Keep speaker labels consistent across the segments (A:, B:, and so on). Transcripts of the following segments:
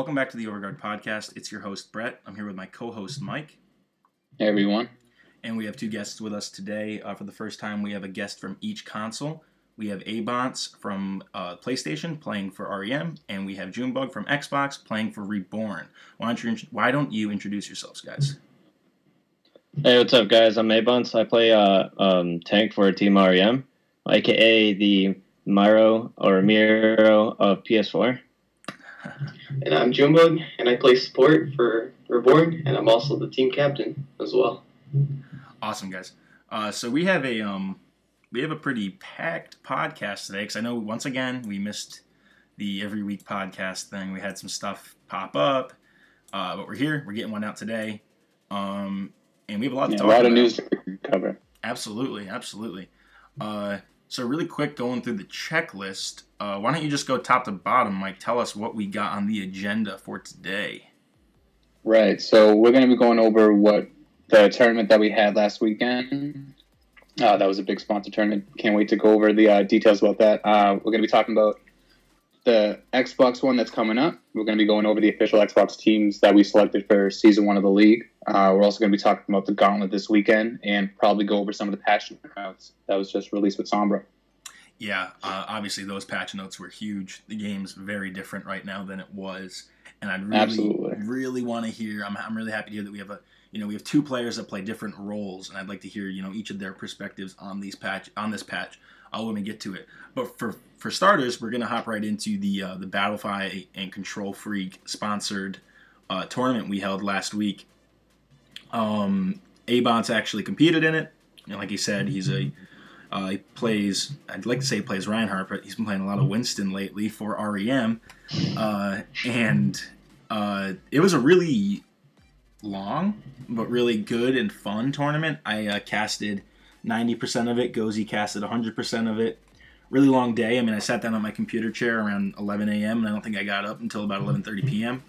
A: Welcome back to the Overguard Podcast. It's your host, Brett. I'm here with my co host, Mike.
B: Hey, everyone.
A: And we have two guests with us today. Uh, for the first time, we have a guest from each console. We have Abonce from uh, PlayStation playing for REM, and we have Jumebug from Xbox playing for Reborn. Why don't you, why don't you introduce yourselves, guys?
C: Hey, what's up, guys? I'm Abonce. I play uh, um, tank for Team REM, aka the Miro or Miro of PS4.
D: And I'm Jumebug, and I play support for Reborn, and I'm also the team captain as well.
A: Awesome, guys. Uh, so we have a um, we have a pretty packed podcast today because I know once again we missed the every week podcast thing. We had some stuff pop up, uh, but we're here. We're getting one out today, um, and we have a lot to
B: Yeah, a lot
A: about.
B: of news to cover.
A: Absolutely, absolutely. Uh, so really quick, going through the checklist. Uh, why don't you just go top to bottom, Mike? Tell us what we got on the agenda for today.
B: Right. So we're going to be going over what the tournament that we had last weekend. Uh, that was a big sponsor tournament. Can't wait to go over the uh, details about that. Uh, we're going to be talking about the Xbox one that's coming up. We're going to be going over the official Xbox teams that we selected for season one of the league. Uh, we're also going to be talking about the Gauntlet this weekend and probably go over some of the patch notes that was just released with Sombra.
A: Yeah, uh, obviously those patch notes were huge. The game's very different right now than it was, and I'd really,
B: Absolutely.
A: really want to hear. I'm, I'm really happy to hear that we have a, you know, we have two players that play different roles, and I'd like to hear, you know, each of their perspectives on these patch on this patch. I'll when we get to it. But for for starters, we're gonna hop right into the uh, the Battlefy and Kontrol Freek sponsored uh, tournament we held last week. Um, Abonce actually competed in it. And like he said, he's a uh, he plays. I'd like to say he plays Reinhardt, but he's been playing a lot of Winston lately for REM, uh, and uh, it was a really long but really good and fun tournament. I uh, casted ninety percent of it. Gozy casted hundred percent of it. Really long day. I mean, I sat down on my computer chair around 11 a.m. and I don't think I got up until about 11:30 p.m.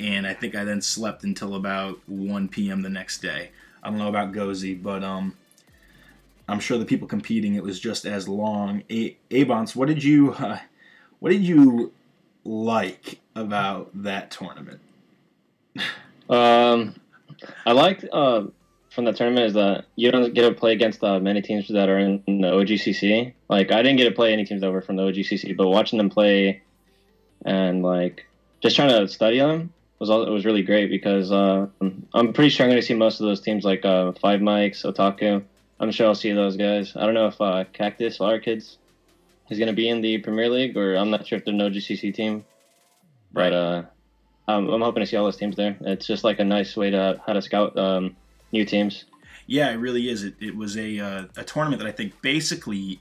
A: And I think I then slept until about 1 p.m. the next day. I don't know about Gozy, but um, I'm sure the people competing it was just as long. A- what did you uh, what did you like about that tournament?
C: Um, I liked uh, from the tournament is that you don't get to play against uh, many teams that are in the OGCC. Like I didn't get to play any teams that were from the OGCC, but watching them play and like just trying to study them was all, it was really great because uh, I'm pretty sure I'm going to see most of those teams like uh, Five Mics, Otaku. I'm sure I'll see those guys. I don't know if uh, Cactus Flower Kids is going to be in the Premier League, or I'm not sure if they're an OGCC team. But uh, I'm, I'm hoping to see all those teams there. It's just like a nice way to how to scout um, new teams.
A: Yeah, it really is. It, it was a uh, a tournament that I think basically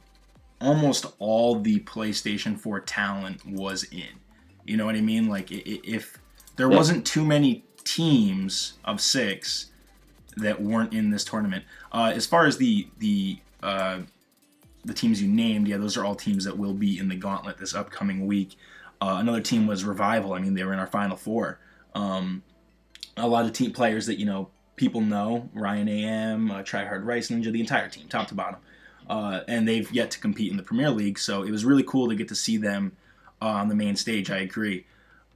A: almost all the PlayStation 4 talent was in. You know what I mean? Like if there wasn't too many teams of six that weren't in this tournament. Uh, as far as the the uh, the teams you named, yeah, those are all teams that will be in the gauntlet this upcoming week. Uh, another team was Revival. I mean, they were in our final four. Um, a lot of team players that you know people know Ryan AM, uh, Tryhard Rice Ninja, the entire team, top to bottom, uh, and they've yet to compete in the Premier League. So it was really cool to get to see them uh, on the main stage. I agree.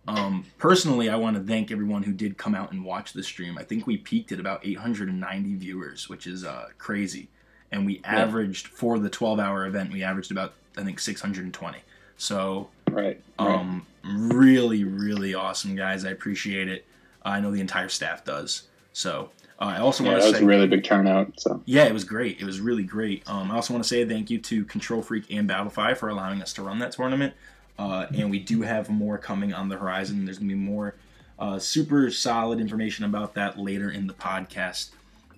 A: Um, personally, I want to thank everyone who did come out and watch the stream. I think we peaked at about 890 viewers, which is uh, crazy. And we averaged for the 12-hour event, we averaged about I think 620. So
B: Right. right.
A: um, really, really awesome, guys. I appreciate it. I know the entire staff does. So uh, I also
B: yeah,
A: want
B: that was a really big turnout. So
A: yeah, it was great. It was really great. Um, I also want to say thank you to Kontrol Freek and Battlefy for allowing us to run that tournament. Uh, and we do have more coming on the horizon. There's gonna be more uh, super solid information about that later in the podcast.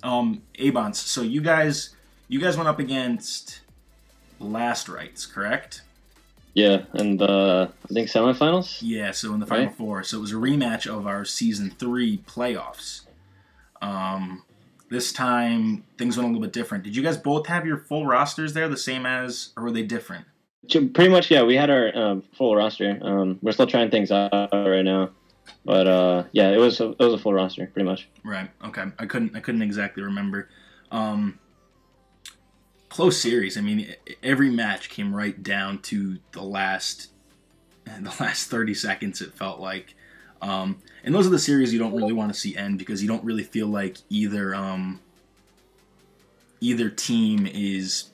A: Um, Abonce, so you guys, you guys went up against Last Rites, correct?
C: Yeah, and uh, I think semifinals.
A: Yeah, so in the final
C: Right.
A: four. So it was a rematch of our season three playoffs. Um, this time things went a little bit different. Did you guys both have your full rosters there, the same as, or were they different?
C: Pretty much, yeah. We had our um, full roster. Um, we're still trying things out right now, but uh, yeah, it was a, it was a full roster, pretty much.
A: Right. Okay. I couldn't. I couldn't exactly remember. Um, close series. I mean, every match came right down to the last the last 30 seconds. It felt like, um, and those are the series you don't really want to see end because you don't really feel like either um, either team is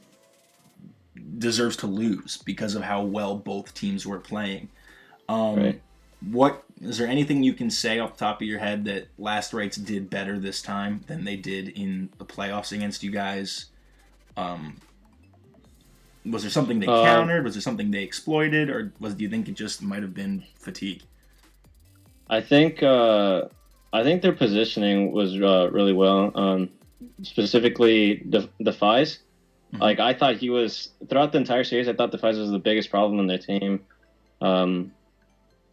A: deserves to lose because of how well both teams were playing. Um,
C: Right.
A: What is there anything you can say off the top of your head that Last Rites did better this time than they did in the playoffs against you guys? Um, was there something they
C: Uh,
A: countered? Was there something they exploited, or was do you think it just might have been fatigue?
C: I think uh, I think their positioning was uh, really well. Um, specifically, the the Defies.
A: Mhm.
C: Like I thought he was throughout the entire series. I thought Defies was the biggest problem in their team. Um,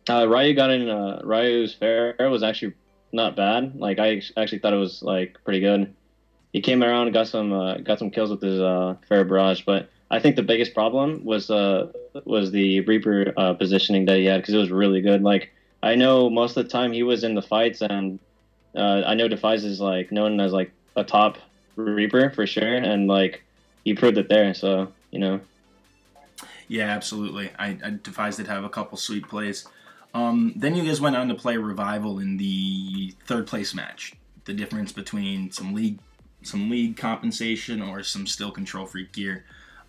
C: uh, Ryu got in. Uh, Ryu's Pharah was actually not bad. Like I actually thought it was like pretty good. He came around and got some uh, got some kills with his uh, Pharah barrage, but I think the biggest problem was uh, was the Reaper uh, positioning that he had because it was really good. Like I know most of the time he was in the fights, and uh, I know Defies is like known as like a top Reaper for sure, and like he proved it there. So you know,
A: Yeah, absolutely. I, I Defies did have a couple sweet plays. Um, then you guys went on to play Revival in the third place match. The difference between some league some league compensation or some still Kontrol Freek gear.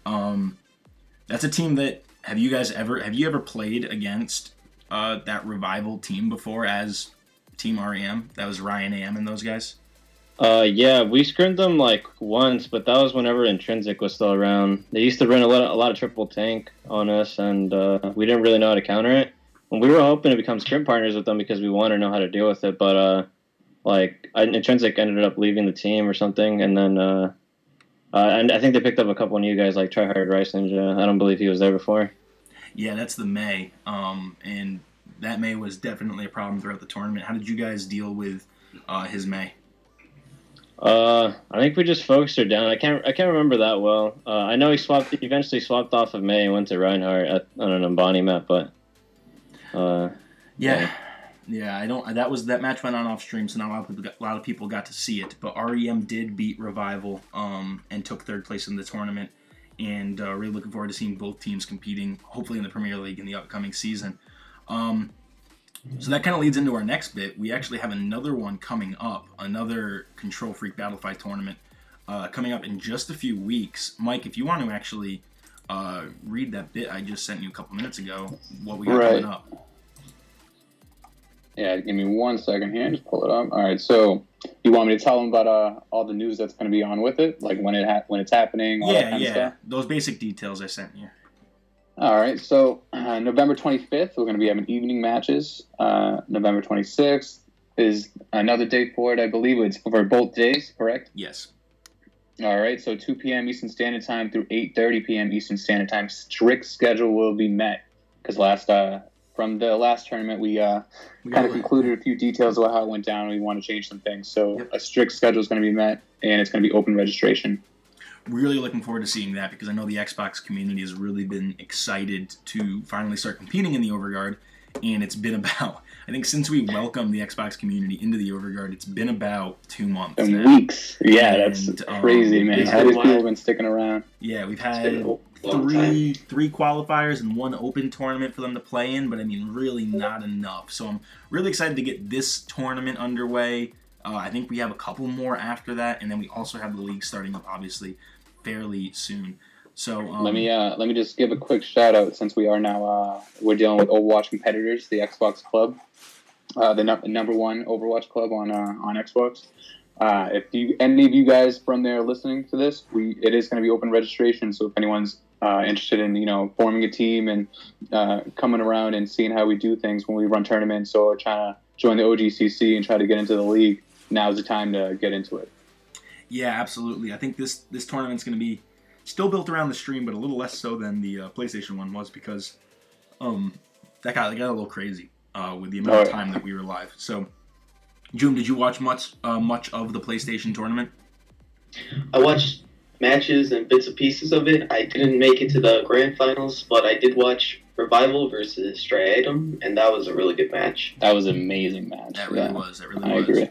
A: Um, that's a team that have you guys ever have you ever played against uh, that Revival team before as Team REM? That was Ryan Am and those guys.
C: Uh, yeah, we scrimmed them like once, but that was whenever Intrinsic was still around. They used to run a lot, a lot of triple tank on us, and uh, we didn't really know how to counter it. And we were hoping to become scrim partners with them because we wanted to know how to deal with it, but uh, like Intrinsic ended up leaving the team or something, and then uh, uh, and I think they picked up a couple new guys like Tryhard Rice Ninja. I don't believe he was there before.
A: Yeah, that's the May. Um, and that May was definitely a problem throughout the tournament. How did you guys deal with uh, his May?
C: Uh, I think we just focused her down. I can't I can't remember that well. Uh, I know he swapped he eventually swapped off of May and went to Reinhardt at, on an Numbani map, but uh,
A: Yeah, yeah. I don't. That was that match went on off stream, so not a lot of people got, a lot of people got to see it. But REM did beat Revival, um, and took third place in the tournament. And uh, really looking forward to seeing both teams competing, hopefully in the Premier League in the upcoming season. Um, so that kind of leads into our next bit. We actually have another one coming up, another Kontrol Freek Battle Fight tournament uh, coming up in just a few weeks. Mike, if you want to actually uh, read that bit I just sent you a couple minutes ago, what we got
B: Right.
A: coming up.
B: Yeah, give me one second here. Just pull it up. All right. So, you want me to tell them about uh, all the news that's going to be on with it, like when it ha- when it's happening,
A: Yeah, yeah. Those basic details I sent you.
B: All right. So, uh, November 25th, we're going to be having evening matches. Uh, November 26th is another date for it. I believe it's for both days. Correct.
A: Yes.
B: All right. So, 2 p.m. Eastern Standard Time through 8:30 p.m. Eastern Standard Time. Strict schedule will be met because last uh, from the last tournament we uh,
A: We
B: kind of concluded a few details about how it went down. and We want to change some things. So
A: Yep.
B: a strict schedule is going to be met, and it's going to be open registration.
A: Really looking forward to seeing that because I know the Xbox community has really been excited to finally start competing in the Overguard, and it's been about I think since we welcomed the Xbox community into the Overguard, it's been about two months.
B: And
A: now.
B: weeks, yeah, that's
A: And, um,
B: crazy, man.
D: been
B: these people have been sticking around.
A: Yeah, we've had
D: long time.
A: three three qualifiers and one open tournament for them to play in, but I mean really not enough. So I'm really excited to get this tournament underway. Uh, I think we have a couple more after that, and then we also have the league starting up obviously fairly soon. So um,
B: let me uh, let me just give a quick shout out since we are now uh, we're dealing with Overwatch competitors, the Xbox Club, uh, the num- number one Overwatch club on uh, on Xbox. Uh, if you any of you guys from there listening to this, we it is going to be open registration. So if anyone's uh, interested in you know forming a team and uh, coming around and seeing how we do things when we run tournaments or trying to join the OGCC and try to get into the league, now's the time to get into it.
A: Yeah, absolutely. I think this this tournament's going to be still built around the stream, but a little less so than the uh, PlayStation one was because um, that got that got a little crazy uh, with the amount
B: Oh,
A: of time that we were live. So, June, did you watch much uh, much of the PlayStation tournament?
D: I watched matches and bits and pieces of it. I didn't make it to the grand finals, but I did watch Revival versus Striatum, and that was a really good match.
B: That was an amazing match.
A: That really
B: yeah,
A: was. That really
B: I
A: was.
B: agree.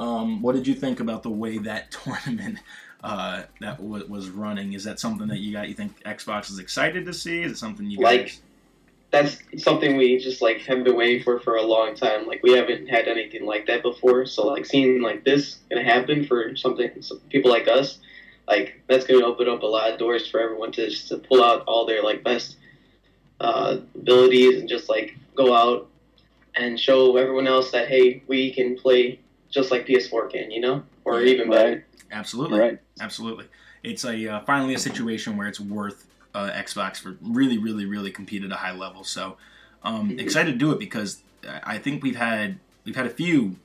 A: Um, what did you think about the way that tournament uh, that w- was running? Is that something that you got? You think Xbox is excited to see? Is it something you
D: Like-
A: guys?
D: that's something we just like have been waiting for for a long time. Like we haven't had anything like that before. So like seeing like this gonna happen for something some people like us, like that's gonna open up a lot of doors for everyone to just to pull out all their like best uh, abilities and just like go out and show everyone else that hey we can play just like PS4 can, you know, or even better.
A: Absolutely.
B: Right.
A: Absolutely. It's a uh, finally a situation where it's worth uh, Xbox for really, really, really compete at a high level. So um,
D: Mhm.
A: excited to do it because I think we've had we've had a few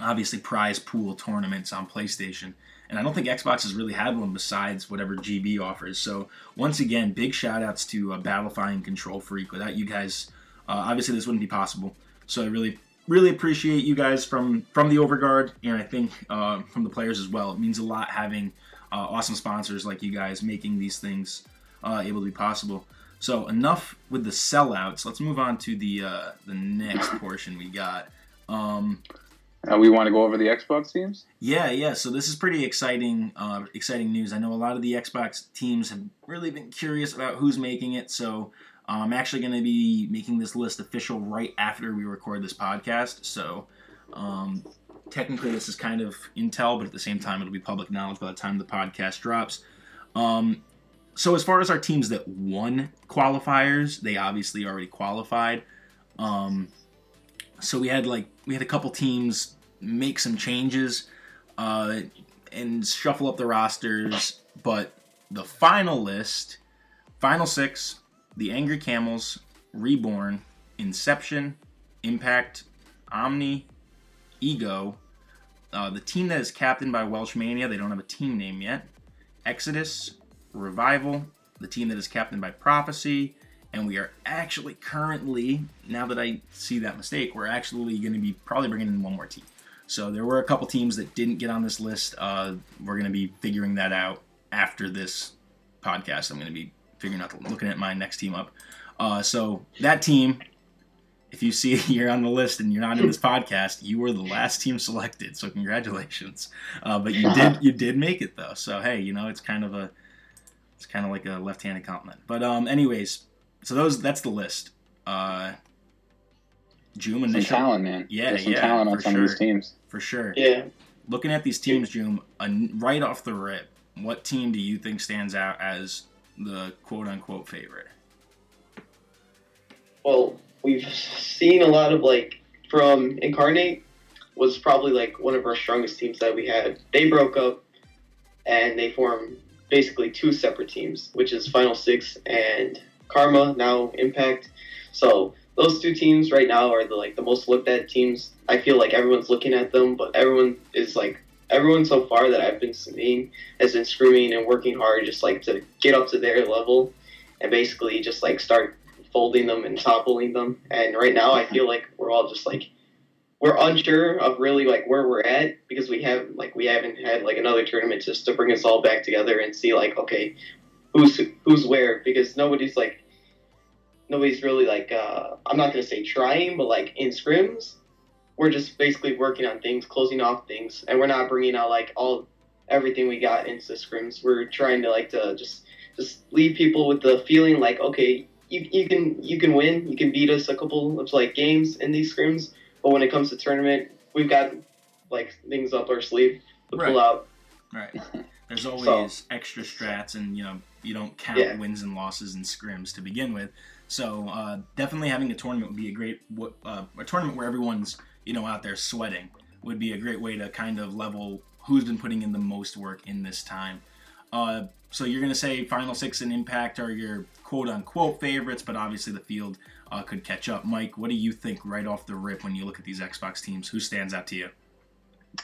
A: obviously prize pool tournaments on PlayStation, and I don't think Xbox has really had one besides whatever GB offers. So once again, big shout outs to uh, Battlefy and Kontrol Freek. Without you guys, uh, obviously this wouldn't be possible. So I really really appreciate you guys from from the Overguard, and I think uh, from the players as well. It means a lot having uh, awesome sponsors like you guys making these things uh, able to be possible. So enough with the sellouts. Let's move on to the uh, the next portion we got. Um,
B: Uh, we want to go over the Xbox teams.
A: yeah, yeah. So this is pretty exciting, uh, exciting news. I know a lot of the Xbox teams have really been curious about who's making it. So I'm actually going to be making this list official right after we record this podcast. So um, technically, this is kind of intel, but at the same time, it'll be public knowledge by the time the podcast drops. Um, so as far as our teams that won qualifiers, they obviously already qualified. Um, so we had like we had a couple teams make some changes uh, and shuffle up the rosters. But the final list, final six, the Angry Camels, Reborn, Inception, Impact, Omni, Ego, uh, the team that is captained by Welshmania, they don't have a team name yet, Exodus, Revival, the team that is captained by Prophecy, and we are actually currently, now that I see that mistake, we're actually going to be probably bringing in one more team. So there were a couple teams that didn't get on this list. Uh, we're going to be figuring that out after this podcast. I'm going to be figuring out, looking at my next team up. Uh, so that team, if you see you're on the list and you're not in this podcast, you were the last team selected. So congratulations. Uh, but you did you did make it though. So hey, you know it's kind of a it's kind of like a left-handed compliment. But um, anyways, so those that's the list. Uh, Joom
B: Some talent, man.
A: Yeah,
B: There's some
A: yeah,
B: talent on
A: for
B: some of
A: sure.
B: these teams.
A: for sure.
D: Yeah.
A: Looking at these teams, Joom, uh, right off the rip, what team do you think stands out as the quote-unquote favorite?
D: Well, we've seen a lot of like from Incarnate was probably like one of our strongest teams that we had. They broke up and they formed basically two separate teams, which is Final Six and Karma, now Impact. So those two teams right now are the like the most looked at teams. I feel like everyone's looking at them, but everyone is like everyone so far that I've been seeing has been screaming and working hard just like to get up to their level and basically just like start folding them and toppling them. And right now, I feel like we're all just like we're unsure of really like where we're at because we have like we haven't had like another tournament just to bring us all back together and see like okay who's who's where because nobody's like nobody's really like uh, I'm not gonna say trying but like in scrims we're just basically working on things closing off things and we're not bringing out like all everything we got into scrims we're trying to like to just just leave people with the feeling like okay you, you can you can win you can beat us a couple of like games in these scrims but when it comes to tournament we've got like things up our sleeve to
A: Right.
D: pull out
A: Right. There's always extra strats, and you know you don't count
D: Yeah.
A: wins and losses and scrims to begin with. So uh, definitely having a tournament would be a great uh, a tournament where everyone's you know out there sweating would be a great way to kind of level who's been putting in the most work in this time. Uh, so you're gonna say Final Six and Impact are your quote unquote favorites, but obviously the field uh, could catch up. Mike, what do you think right off the rip when you look at these Xbox teams? Who stands out to you?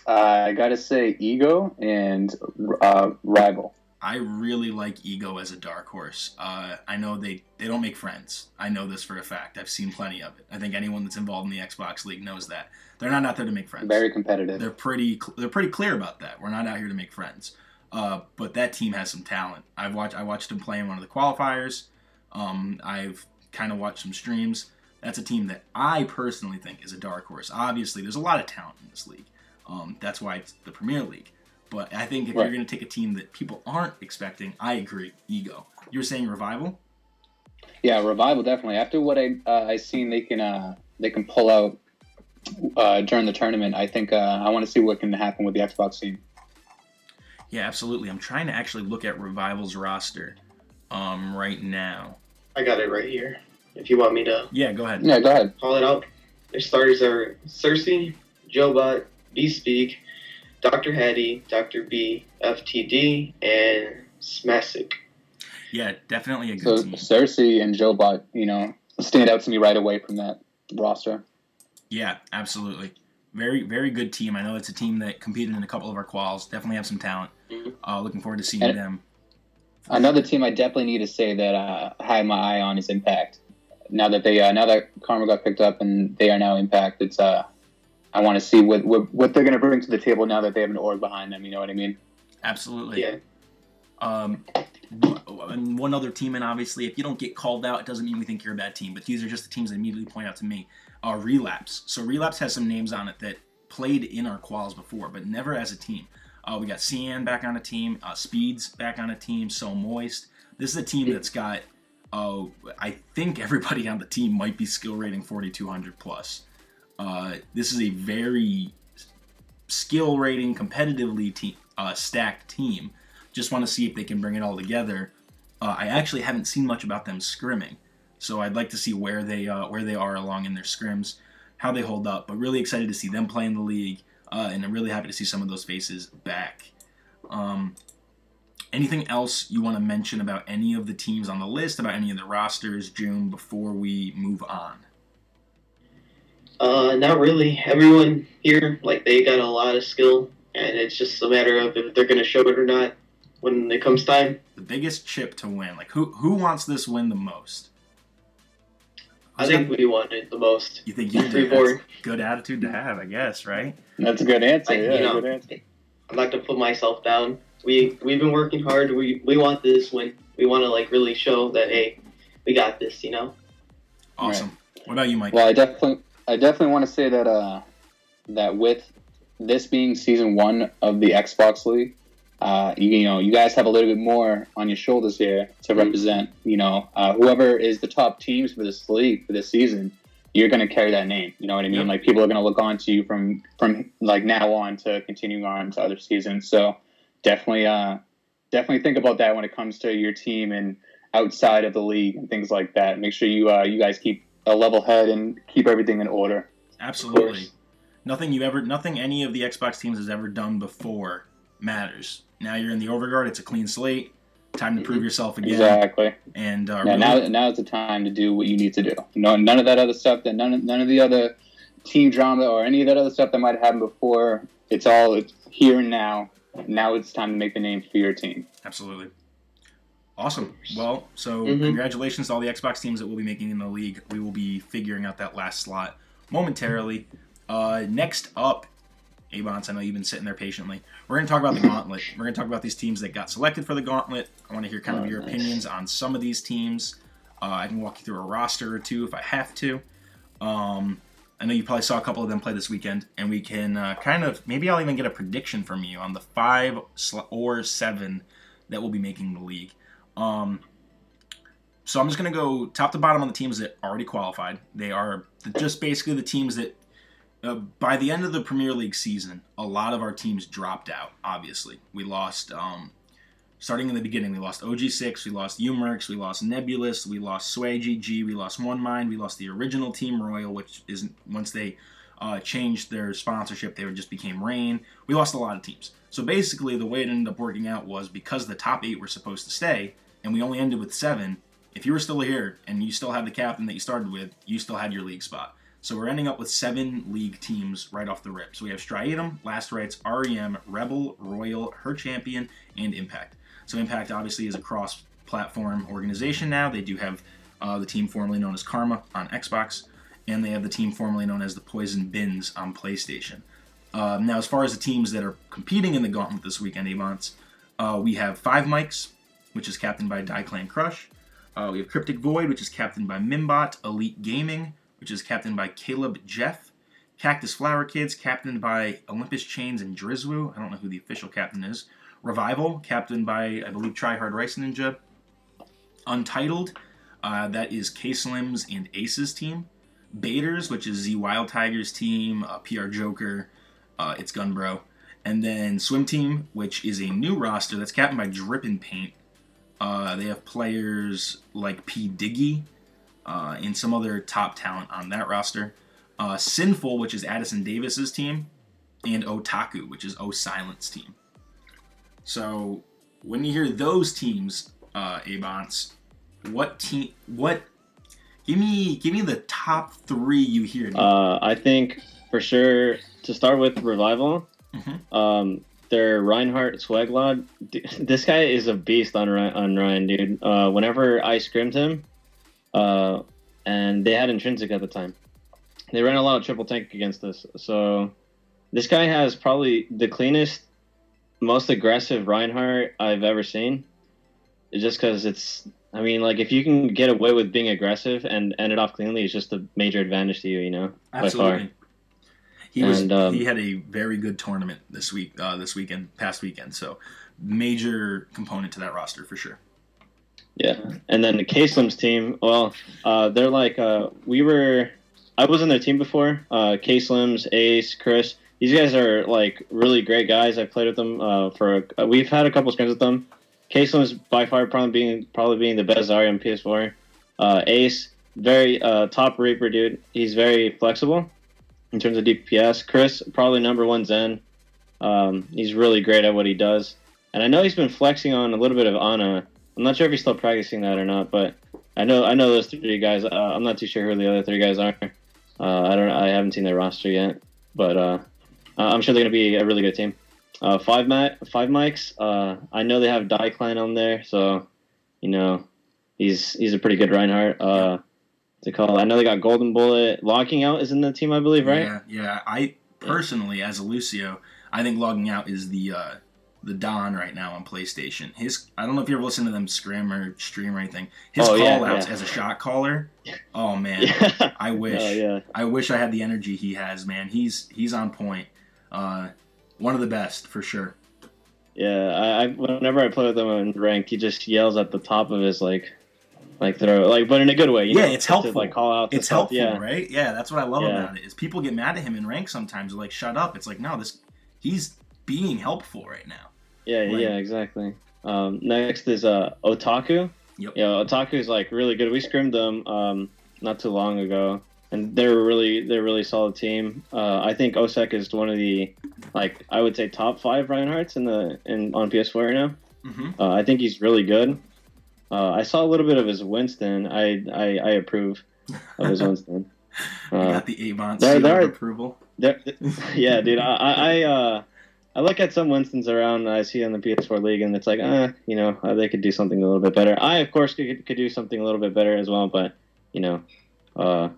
B: I gotta say, Ego and uh, Rival.
A: I really like Ego as a dark horse. Uh, I know they, they don't make friends. I know this for a fact. I've seen plenty of it. I think anyone that's involved in the Xbox League knows that they're not out there to make friends.
B: Very competitive.
A: They're pretty cl- they're pretty clear about that. We're not out here to make friends. Uh, but that team has some talent. I've watched I watched them play in one of the qualifiers. Um, I've kind of watched some streams. That's a team that I personally think is a dark horse. Obviously, there's a lot of talent in this league. Um, that's why it's the Premier League. But I think if
B: Right.
A: you're going to take a team that people aren't expecting, I agree. Ego. You were saying revival?
B: Yeah, revival definitely. After what I uh, I seen, they can uh, they can pull out uh, during the tournament. I think uh, I want to see what can happen with the Xbox team.
A: Yeah, absolutely. I'm trying to actually look at Revival's roster um, right now.
D: I got it right here. If you want me to
A: Yeah, go ahead.
B: Yeah, go ahead.
D: call it out, their starters are Cersei, Jobot, B Speak, Dr. Hattie, Dr. B, FTD, and Smasic.
A: Yeah, definitely a
B: So
A: good team.
B: Cersei and Jobot, you know, stand out to me right away from that roster.
A: Yeah, absolutely. Very, very good team. I know it's a team that competed in a couple of our quals. Definitely have some talent.
D: Mhm.
A: Uh, looking forward to seeing
B: And-
A: them.
B: Another team I definitely need to say that uh, I have my eye on is Impact. Now that they uh, now that Karma got picked up and they are now Impact, it's uh, I want to see what, what what they're going to bring to the table now that they have an org behind them. You know what I mean?
A: Absolutely.
D: Yeah.
A: Um, and one other team, and obviously, if you don't get called out, it doesn't mean we think you're a bad team. But these are just the teams that immediately point out to me. Uh, Relapse. So Relapse has some names on it that played in our quals before, but never as a team. Uh, we got Cian back on a team, uh, Speeds back on a team, So Moist. This is a team that's got, uh, I think everybody on the team might be skill rating 4200 plus. Uh, this is a very skill rating, competitively te- uh, stacked team. Just want to see if they can bring it all together. Uh, I actually haven't seen much about them scrimming, so I'd like to see where they uh, where they are along in their scrims, how they hold up. But really excited to see them play in the league, uh, and I'm really happy to see some of those faces back. Um, anything else you want to mention about any of the teams on the list, about any of the rosters, June, before we move on?
D: Uh, not really. Everyone here, like, they got a lot of skill, and it's just a matter of if they're going to show it or not when it comes time.
A: The biggest chip to win, like who who wants this win the most?
D: I
A: Who's
D: think
A: got-
D: we want it the most.
A: you think you
D: Three,
A: do.
D: four.
A: That's good attitude to have, I guess, right?
B: That's a good answer.
D: Like,
B: yeah,
D: you know,
B: good answer.
D: I'm not gonna put myself down. We we've been working hard. We we want this win. We want to like really show that hey, we got this. You know.
A: Awesome. What about you, Mike?
B: Well, I definitely, I definitely want to say that uh, that with this being season one of the Xbox League, uh, you, you know, you guys have a little bit more on your shoulders here to represent. You know, uh, whoever is the top teams for this league for this season, you're going to carry that name. You know what I mean?
A: Yep.
B: Like people are going to look on to you from from like now on to continuing on to other seasons. So definitely, uh, definitely think about that when it comes to your team and outside of the league and things like that. Make sure you uh, you guys keep a level head and keep everything in order.
A: Absolutely. Nothing you ever, nothing any of the Xbox teams has ever done before matters. Now you're in the overguard. It's a clean slate. Time to prove yourself again.
B: Exactly.
A: And uh,
B: Yeah,
A: really-
B: now now is the time to do what you need to do. No, none of that other stuff. That none of, none of the other team drama or any of that other stuff that might have happened before. It's all it's here and now. Now it's time to make the name for your team.
A: Absolutely. Awesome. Well, so
D: Mhm.
A: congratulations to all the Xbox teams that will be making in the league. We will be figuring out that last slot momentarily. Uh, next up, Abonce, I know you've been sitting there patiently. We're going to talk about the gauntlet. We're going to talk about these teams that got selected for the gauntlet. I want to hear kind of
B: Oh,
A: your
B: nice.
A: opinions on some of these teams. Uh, I can walk you through a roster or two if I have to. Um, I know you probably saw a couple of them play this weekend, and we can uh, kind of maybe I'll even get a prediction from you on the five sl- or seven that will be making the league. Um, so I'm just going to go top to bottom on the teams that already qualified. They are just basically the teams that, uh, by the end of the Premier League season, a lot of our teams dropped out. Obviously, we lost. Um, starting in the beginning, we lost OG6, we lost Umerx, we lost Nebulous, we lost Sway GG, we lost One Mind, we lost the original Team Royal, which isn't once they uh, changed their sponsorship, they just became Rain. We lost a lot of teams. So basically, the way it ended up working out was because the top eight were supposed to stay, and we only ended with seven. If you were still here and you still had the captain that you started with, you still had your league spot. So we're ending up with seven league teams right off the rip. So we have Striatum, Last Rites, REM, Rebel, Royal, Her Champion, and Impact. So Impact obviously is a cross-platform organization now. They do have uh, the team formerly known as Karma on Xbox, and they have the team formerly known as the Poison Bins on PlayStation. Um, now, as far as the teams that are competing in the gauntlet this weekend, Abonce, uh, we have Five Mics, which is captained by Die Clan Crush. Uh, we have Cryptic Void, which is captained by Mimbot. Elite Gaming, which is captained by Caleb Jeff. Cactus Flower Kids, captained by Olympus Chains and Drizwu. I don't know who the official captain is. Revival, captained by, I believe, Tryhard Rice Ninja. Untitled, Uh, that is K Slims and Aces team. Baiters, which is Z Wild Tigers team, uh, PR Joker, uh, it's Gunbro. And then Swim Team, which is a new roster that's captained by Drippin' Paint. Uh, they have players like P. Diggy uh, and some other top talent on that roster. Uh, Sinful, which is Addison Davis's team, and Otaku, which is O Silence team. So when you hear those teams, uh, what team? What? Give me, give me the top three you hear.
C: Uh, I think for sure to start with Revival.
A: Mhm.
C: Um, their Reinhardt Swaglod. This guy is a beast on Ryan, on Ryan, dude. Uh, whenever I scrimmed him, uh, and they had intrinsic at the time, they ran a lot of triple tank against us. So this guy has probably the cleanest, most aggressive Reinhardt I've ever seen. Just because it's, I mean, like if you can get away with being aggressive and end it off cleanly, it's just a major advantage to you, you know. by far.
A: Absolutely. He was.
C: And, um,
A: he had a very good tournament this week. Uh, this weekend, past weekend. So major component to that roster for sure.
C: Yeah, and then the K-Slims team. Well, uh, they're like uh, we were. I was on their team before. Uh, K-Slims, Ace, Chris. These guys are like really great guys. I played with them uh, for. Uh, we've had a couple scrims with them. K-Slims by far probably being probably being the best Zarya on PS4. Uh, Ace, very uh, top Reaper dude. He's very flexible in terms of DPS. Chris, probably number one Zen. Um, he's really great at what he does. And I know he's been flexing on a little bit of Ana. I'm not sure if he's still practicing that or not, but I know I know those three guys. Uh, I'm not too sure who the other three guys are. Uh, I don't. I haven't seen their roster yet, but uh, I'm sure they're gonna be a really good team. Uh, five ma- five mics. Uh, I know they have Die Clan on there, so you know he's he's a pretty good Reinhardt. Uh, to call. I know they got Golden Bullet. Logging out is in the team, I believe, right?
A: Yeah, yeah. I personally, as a Lucio, I think logging out is the uh, the Don right now on PlayStation. His I don't know if you ever listened to them scrim or stream or anything. His
C: Oh,
A: call
C: yeah,
A: outs
C: yeah.
A: as a shot caller. Oh man,
C: Yeah.
A: I wish.
C: Oh.
A: I wish I had the energy he has, man. He's he's on point. Uh, one of the best for sure.
C: Yeah, I, I whenever I play with him in ranked, he just yells at the top of his like, like throw, like, but in a good way. You
A: Yeah,
C: know,
A: it's
C: to,
A: helpful.
C: like call out. the
A: It's
C: stuff.
A: helpful,
C: Yeah,
A: right? Yeah, that's what I love
C: Yeah.
A: about it. Is people get mad at him in rank sometimes. They're like, "Shut up!" It's like, no, this he's being helpful right now.
C: yeah,
A: Like-
C: yeah, exactly. Um, next is uh Otaku.
A: Yep.
C: Yeah, Otaku is like really good. We scrimmed them um not too long ago, and they're really they're really solid team. Uh, I think Osek is one of the like I would say top five Reinhardts in the in on PS4 right now.
A: Mm-hmm.
C: Uh, I think he's really good. Uh, I saw a little bit of his Winston. I I, I approve of his Winston. Uh,
A: got the Avon
C: there-
A: seal
C: there are-
A: approval.
C: there, yeah, dude. I I I, uh, I look at some Winstons around I see on the PS4 League, and it's like, uh, you know, uh, they could do something a little bit better. I of course could could do something a little bit better as well, but you know, uh,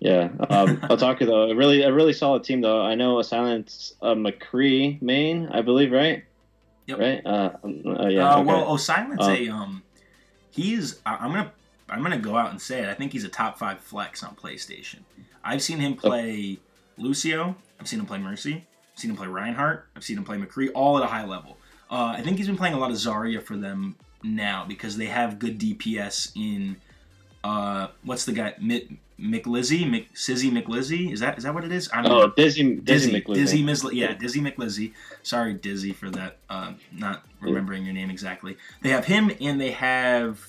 C: yeah. Um, Otaku though, a really a really solid team though. I know a silence uh, McCree main, I believe, right?
A: Yep.
C: Right. Uh, um, uh, yeah.
A: uh,
C: okay.
A: Well, Osimon's
C: Uh,
A: a um, he's I'm gonna I'm gonna go out and say it. I think he's a top five flex on PlayStation. I've seen him play Lucio. I've seen him play Mercy. I've seen him play Reinhardt. I've seen him play McCree, all at a high level. Uh, I think he's been playing a lot of Zarya for them now because they have good DPS in uh, what's the guy Mick McLizzy Mc Sizzy McLizzy is that is that what it is? I don't know.
C: Oh, Dizzy Dizzy,
A: Dizzy,
C: McLizzy.
A: Dizzy yeah, Dizzy McLizzy. Sorry, Dizzy, for that. Uh, not remembering your name exactly. They have him, and they have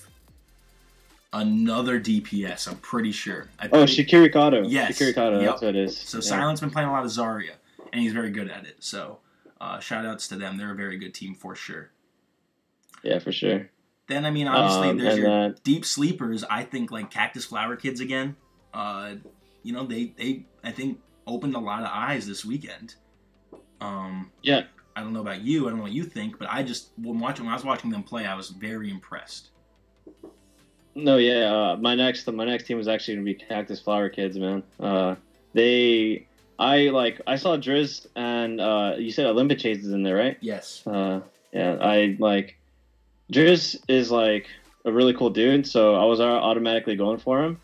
A: another DPS. I'm pretty sure. I
C: Oh, Shikiri Kato.
A: Yes.
C: Shikiri Kato.
A: Yep.
C: That's what it is.
A: So
C: Yeah.
A: Silent's been playing a lot of Zarya, and he's very good at it. So uh, shout outs to them. They're a very good team for sure.
C: Yeah, for sure.
A: Then I mean, obviously,
C: Um,
A: there's your
C: that-
A: deep sleepers. I think like Cactus Flower Kids again. Uh, you know, they they I think opened a lot of eyes this weekend. Um,
C: Yeah.
A: I don't know about you. I don't know what you think, but I just when watching when I was watching them play, I was very impressed.
C: No, yeah. Uh, my next, my next team was actually gonna be Cactus Flower Kids, man. Uh, they, I like, I saw Driz and uh, you said Olympus Chains is in there, right?
A: Yes.
C: Uh, yeah, I like, Driz is like a really cool dude, so I was automatically going for him.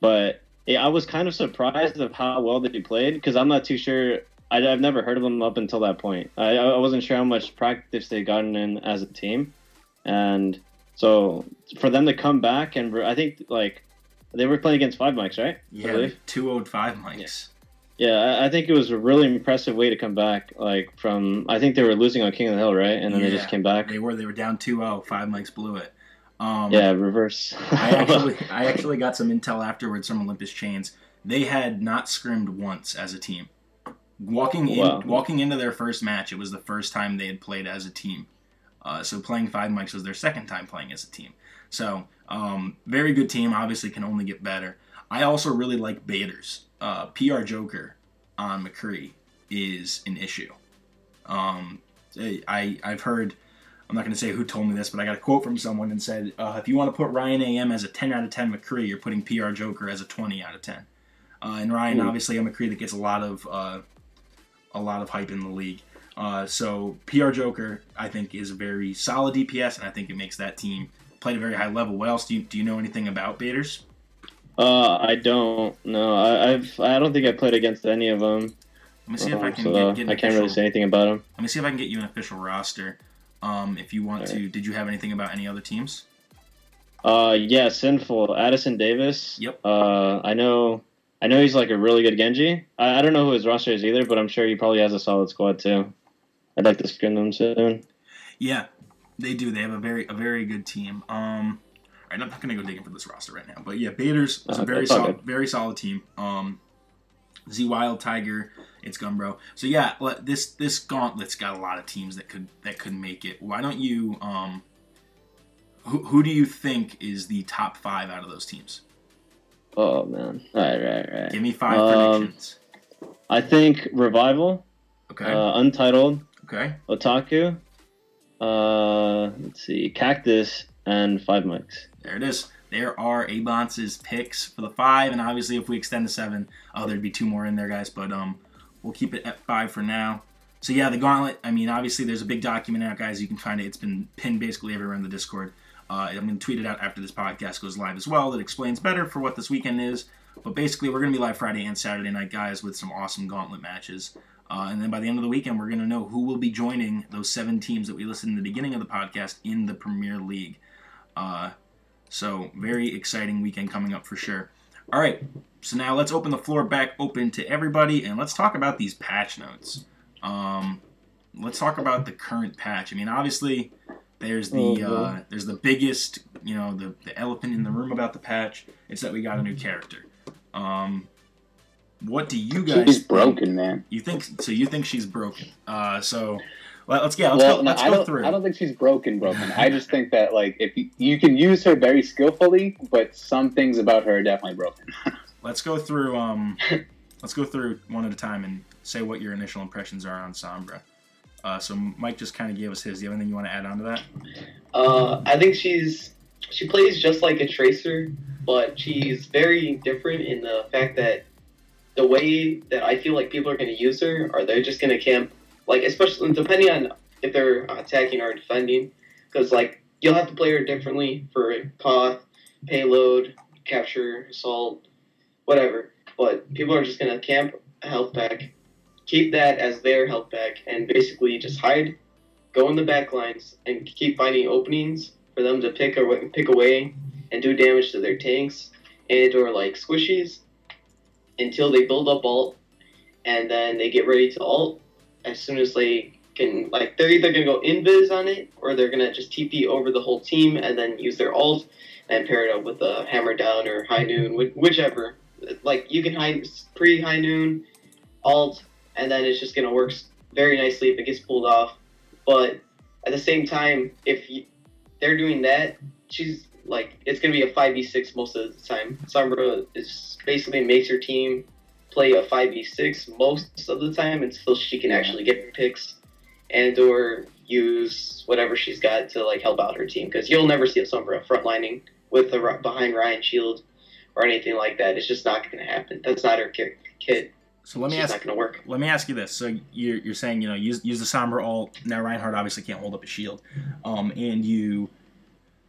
C: But yeah, I was kind of surprised of how well they played because I'm not too sure. I, I've never heard of them up until that point. I, I wasn't sure how much practice they'd gotten in as a team, and So for them to come back and I think like they were playing against five mics, right?
A: Yeah, two owed five mics.
C: Yeah, I- I think it was a really impressive way to come back. Like from, I think they were losing on King of the Hill, right? And then they just came back.
A: They were they were down 2-0, five mics blew it. Um,
C: Yeah, reverse.
A: I actually I actually got some intel afterwards from Olympus Chains. They had not scrimmed once as a team. Walking in,
C: Wow.
A: walking into their first match, it was the first time they had played as a team. Uh, so playing five mics was their second time playing as a team. So um, very good team. Obviously, can only get better. I also really like Baiters. Uh, PR Joker on McCree is an issue. Um, I I've heard. I'm not going to say who told me this, but I got a quote from someone and said, uh, if you want to put Ryan AM as a 10 out of 10 McCree, you're putting PR Joker as a 20 out of 10. Uh, and Ryan,
C: Hmm.
A: obviously, a McCree that gets a lot of uh, a lot of hype in the league. Uh, so PR Joker, I think, is a very solid DPS, and I think it makes that team play at a very high level. What else do you do? You know anything about Baiters?
C: Uh, I don't know. I, I've I don't think I played against any of them.
A: Let me see if I can
C: so
A: get, get an
C: I can't really say anything about them.
A: Let me see if I can get you an official roster. Um, if you want
C: Alright.
A: to, did you have anything about any other teams?
C: Uh, yeah, sinful. Addison Davis.
A: Yep.
C: Uh, I know. I know he's like a really good Genji. I, I don't know who his roster is either, but I'm sure he probably has a solid squad too. I'd like to screen them soon.
A: Yeah, they do. They have a very a very good team. Um, all right, I'm not gonna go digging for this roster right now, but yeah, Baiters is a
C: Uh,
A: very solid,
C: good.
A: very solid team. Um, Z Wild Tiger, it's Gumbro. So yeah, this this gauntlet's got a lot of teams that could that could make it. Why don't you um, who who do you think is the top five out of those teams?
C: Oh man. Right, right, right.
A: Give me five
C: Um,
A: predictions.
C: I think Revival,
A: Okay,
C: uh, Untitled,
A: okay.
C: Otaku, uh, let's see, Cactus, and Five Mics.
A: There it is. There are Abonce's picks for the five, and obviously if we extend to seven, oh, there'd be two more in there, guys. But um, we'll keep it at five for now. So yeah, the gauntlet. I mean, obviously there's a big document out, guys. You can find it. It's been pinned basically everywhere in the Discord. Uh, I'm going to tweet it out after this podcast goes live as well. That explains better for what this weekend is. But basically, we're going to be live Friday and Saturday night, guys, with some awesome gauntlet matches. Uh, and then by the end of the weekend, we're going to know who will be joining those seven teams that we listed in the beginning of the podcast in the Premier League. Uh, so, very exciting weekend coming up for sure. All right, so now let's open the floor back open to everybody and let's talk about these patch notes. Um, let's talk about the current patch. I mean, obviously, there's the
C: Mhm.
A: uh, there's the biggest, you know, the, the elephant in the room about the patch. It's that we got a new character. Um, what do you guys?
B: She's
A: think-
B: broken, man.
A: You think so? You think she's broken? Uh, so let, let's yeah, let's
B: well,
A: go. Let's
B: I
A: go
B: don't.
A: through.
B: I don't think she's broken. Broken. I just think that like if you, you can use her very skillfully, but some things about her are definitely broken.
A: Let's go through. Um, let's go through one at a time and say what your initial impressions are on Sombra. Uh, so Mike just kind of gave us his. Do you have anything you want to add on to that?
D: Uh, I think she's she plays just like a tracer, but she's very different in the fact that the way that I feel like people are going to use her are they're just going to camp like especially depending on if they're attacking or defending because like you'll have to play her differently for path, payload, capture, assault, whatever. But people are just to camp a health pack, keep that as their health pack, and basically just hide go in the back lines and keep finding openings for them to pick or pick away and do damage to their tanks and or like squishies until they build up ult and then they get ready to ult as soon as they can like they're either gonna go invis on it or they're gonna just TP over the whole team and then use their ult and pair it up with a hammer down or high noon whi- whichever like you can high pre high noon ult and then it's just gonna work very nicely if it gets pulled off but at the same time, if you, they're doing that, she's like it's gonna be a five v six most of the time. Sombra is basically makes her team play a five v six most of the time until she can actually get picks and or use whatever she's got to like help out her team. Because you'll never see a Sombra frontlining with a behind Ryan Shield or anything like that. It's just not gonna happen. That's not her ki- kit.
A: So let me
D: it's
A: ask.
D: not gonna work.
A: Let me ask you this. So you're, you're saying you know use use the Sombra ult. Now Reinhardt obviously can't hold up a shield, um, and you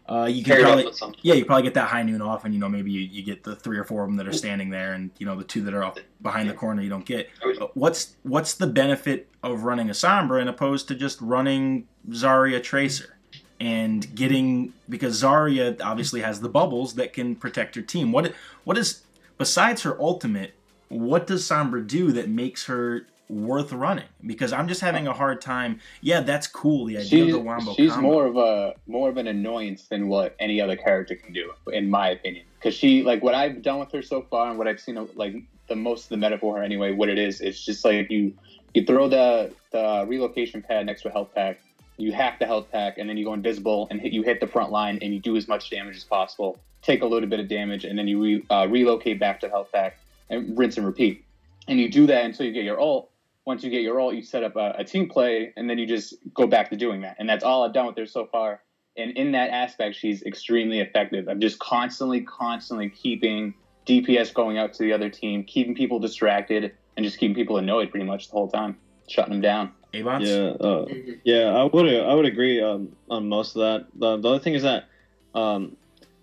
A: uh, you can
D: Pair it up
A: probably yeah you probably get that high noon off, and you know maybe you, you get the three or four of them that are standing there, and you know the two that are off behind the corner you don't get. Uh, What's what's the benefit of running a Sombra and opposed to just running Zarya Tracer? and getting because Zarya obviously has the bubbles that can protect her team. What what is besides her ultimate? What does Sombra do that makes her worth running? Because I'm just having a hard time. Yeah, that's cool. The idea
B: She's,
A: of the wombo.
B: she's
A: combo.
B: more of a more of an annoyance than what any other character can do, in my opinion. Because she like what I've done with her so far and what I've seen like the most of the meta for her anyway. What it is, it's just like you you throw the the relocation pad next to a health pack, you hack the health pack, and then you go invisible and hit, you hit the front line and you do as much damage as possible. Take a little bit of damage and then you re, uh, relocate back to the health pack and rinse and repeat. And you do that until you get your ult. Once you get your ult, you set up a, a team play and then you just go back to doing that. And that's all I've done with her so far. And in that aspect, she's extremely effective. I'm just constantly, constantly keeping DPS going out to the other team, keeping people distracted, and just keeping people annoyed pretty much the whole time, shutting them down.
A: Abonce?
C: Yeah, uh,
D: Mhm.
C: yeah, I would I would agree um, on most of that. The, the other thing is that um,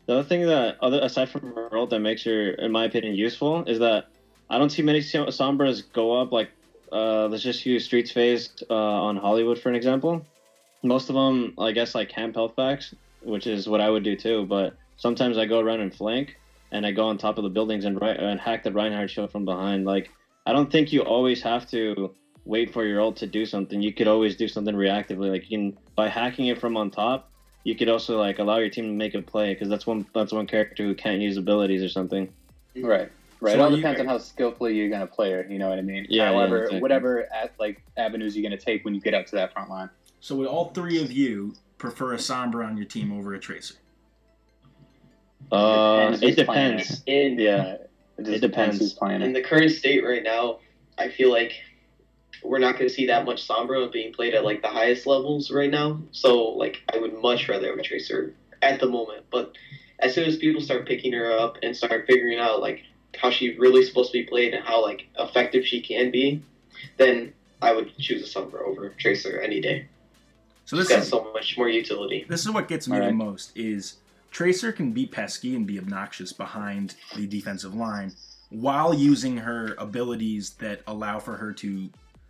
C: the other thing that other aside from her ult that makes her, in my opinion, useful is that I don't see many Sombras go up like uh, let's just use Streets Phase uh, on Hollywood for an example. Most of them, I guess, like camp health packs, which is what I would do too. But sometimes I go around and flank, and I go on top of the buildings and right and hack the Reinhardt shield from behind. Like I don't think you always have to wait for your ult to do something. You could always do something reactively. Like you can by hacking it from on top, you could also like allow your team to make a play because that's one that's one character who can't use abilities or something.
B: Right. Right.
A: So
B: it all
A: you-
B: depends on how skillfully you're gonna play her. You know what I mean?
C: Yeah, yeah,
B: However,
C: exactly.
B: whatever at, like avenues you're gonna take when you get up to that front line.
A: So would all three of you prefer a Sombra on your team over a Tracer?
C: Uh,
B: Depends
C: it depends.
D: In
C: Yeah.
B: It, just
C: It depends.
B: who's playing
D: in the current state right now, I feel like we're not going to see that much Sombra being played at like the highest levels right now. So like I would much rather have a Tracer at the moment. But as soon as people start picking her up and start figuring out like how she's really supposed to be played and how like effective she can be, then I would choose a Sombra over Tracer any day.
A: So
D: She's
A: this
D: got
A: is
D: so much more utility.
A: this is what gets me the most is Tracer can be pesky and be obnoxious behind the defensive line while using her abilities that allow for her to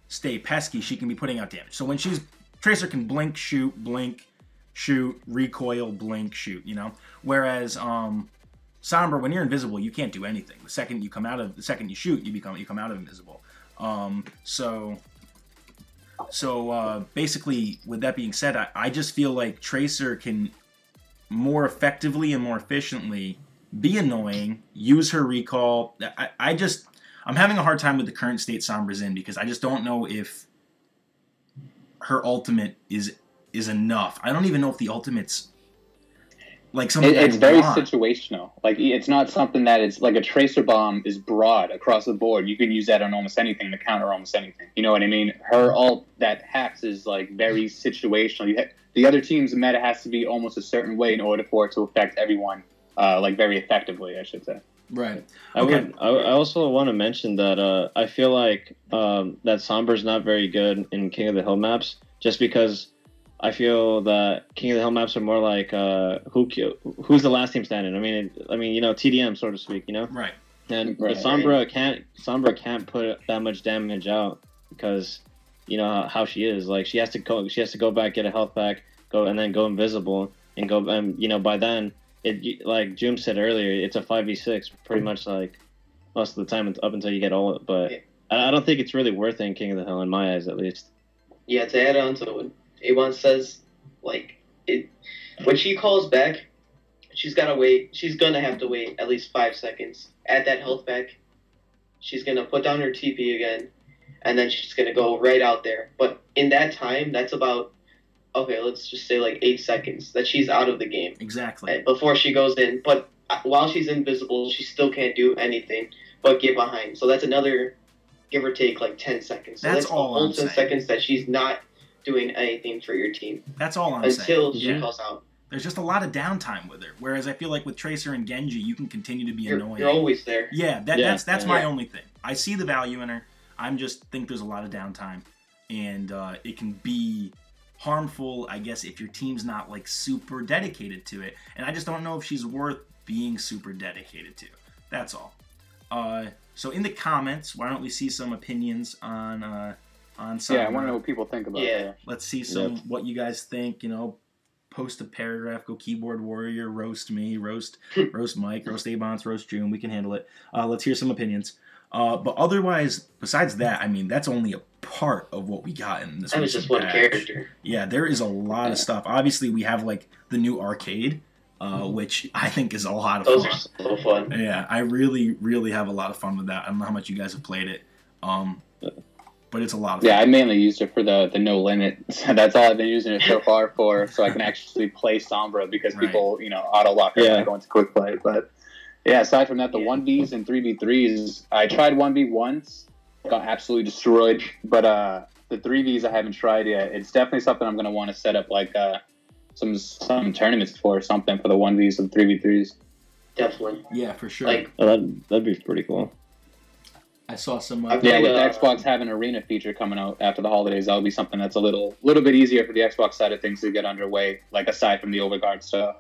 A: stay pesky. She can be putting out damage. So when she's Tracer can blink, shoot, blink, shoot, recoil, blink, shoot. You know, whereas um, Sombra, when you're invisible, you can't do anything. The second you come out of the second you shoot, you become you come out of invisible. Um, so so uh, basically, with that being said, I, I just feel like Tracer can more effectively and more efficiently be annoying, use her recall. I, I just I'm having a hard time with the current state Sombra's in because I just don't know if her ultimate is is enough. I don't even know if the ultimate's like something
B: It, it's very
A: want.
B: situational. Like it's not something that is like a tracer bomb is broad across the board. You can use that on almost anything to counter almost anything. You know what I mean? Her ult that hacks is like very situational. You ha- the other team's meta has to be almost a certain way in order for it to affect everyone, uh, like very effectively, I should say.
A: Right.
C: I
A: Okay.
C: would. I, I also want to mention that uh, I feel like um, that Sombra's not very good in King of the Hill maps, just because I feel that King of the Hill maps are more like uh, who who's the last team standing. I mean, I mean, you know, TDM, so to speak. You know,
A: Right.
C: and
B: Right.
C: the Sombra can't Sombra can't put that much damage out because you know how, how she is. Like she has to go. She has to go back, get a health pack, go, and then go invisible, and go. And you know, by then it like Jim said earlier, it's a five v six pretty much like most of the time up until you get all. But
D: Yeah.
C: I, I don't think it's really worth it in King of the Hill in my eyes, at least.
D: Yeah, to add on to what Avon says, like it when she calls back, she's gotta wait. She's gonna have to wait at least five seconds. Add that health back. She's gonna put down her TP again, and then she's gonna go right out there. But in that time, that's about okay. Let's just say like eight seconds that she's out of the game
A: Exactly.
D: before she goes in. But uh, while she's invisible, she still can't do anything but get behind. So that's another give or take like ten seconds. So
A: That's
D: that's,
A: all
D: ten seconds that she's not doing anything for your team
A: That's all I'm
D: until
A: saying.
D: she
A: Yeah.
D: calls out.
A: There's just a lot of downtime with her. Whereas I feel like with Tracer and Genji, you can continue to be
D: You're,
A: annoying.
D: you're always there.
A: Yeah, that,
C: Yeah,
A: that's that's
C: yeah.
A: my only thing. I see the value in her. I'm just think there's a lot of downtime, and uh, it can be harmful. I guess if your team's not like super dedicated to it, and I just don't know if she's worth being super dedicated to. That's all. Uh, so in the comments, why don't we see some opinions on uh, on some?
B: Yeah, I want to know what people think about
D: Yeah.
B: that.
A: Let's see some
C: Yep.
A: what you guys think. You know, post a paragraph, go keyboard warrior, roast me, roast roast Mike, roast Abonce, roast June. We can handle it. Uh, let's hear some opinions. Uh, but otherwise, besides that, I mean, that's only a part of what we got in this.
D: That was
A: recent
D: just one character.
A: Yeah, there is a lot of stuff. Obviously, we have like the new arcade, uh, which I think is a lot of
D: Those
A: fun.
D: are so fun.
A: Yeah, I really, really have a lot of fun with that. I don't know how much you guys have played it, um, but it's a lot of fun.
B: Yeah, I mainly used it for the the no limit. That's all I've been using it so far for, so I can actually play Sombra because
A: Right.
B: people, you know, auto lock it when
C: Yeah.
B: I go into quick play. But yeah, aside from that, the
D: Yeah.
B: one Vs and three V threes, I tried one V once, got absolutely destroyed. But uh, the three Vs I haven't tried yet. It's definitely something I'm gonna want to set up like uh, some some tournaments for or something for the one Vs and three V threes.
D: Definitely.
A: Yeah, for sure.
D: Like
C: Oh, that that'd be pretty cool.
A: I saw some. Uh,
D: I've
B: Yeah,
D: played,
B: with
D: uh,
B: Xbox having arena feature coming out after the holidays, that'll be something that's a little little bit easier for the Xbox side of things to get underway. Like aside from the overguard stuff.